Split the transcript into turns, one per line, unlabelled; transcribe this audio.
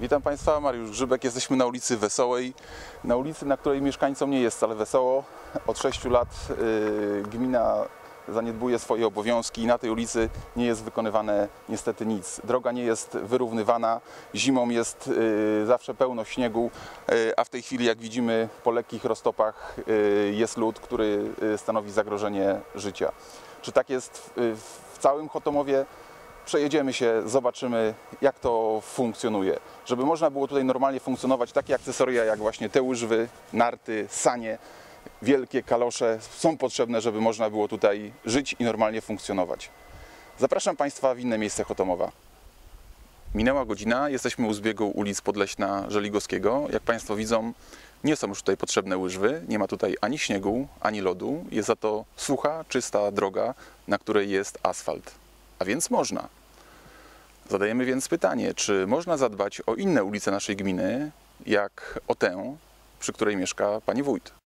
Witam Państwa, Mariusz Grzybek. Jesteśmy na ulicy Wesołej, na ulicy, na której mieszkańcom nie jest wcale wesoło. Od 6 lat y, gmina zaniedbuje swoje obowiązki i na tej ulicy nie jest wykonywane niestety nic. Droga nie jest wyrównywana, zimą jest y, zawsze pełno śniegu, y, a w tej chwili jak widzimy po lekkich roztopach y, jest lód, który y, stanowi zagrożenie życia. Czy tak jest w, w całym Chotomowie? Przejedziemy się, zobaczymy jak to funkcjonuje. Żeby można było tutaj normalnie funkcjonować, takie akcesoria jak właśnie te łyżwy, narty, sanie, wielkie kalosze są potrzebne, żeby można było tutaj żyć i normalnie funkcjonować. Zapraszam Państwa w inne miejsce Chotomowa. Minęła godzina, jesteśmy u zbiegu ulic Podleśna Żeligowskiego. Jak Państwo widzą, nie są już tutaj potrzebne łyżwy, nie ma tutaj ani śniegu, ani lodu. Jest za to sucha, czysta droga, na której jest asfalt. A więc można. Zadajemy więc pytanie, czy można zadbać o inne ulice naszej gminy, jak o tę, przy której mieszka pani wójt?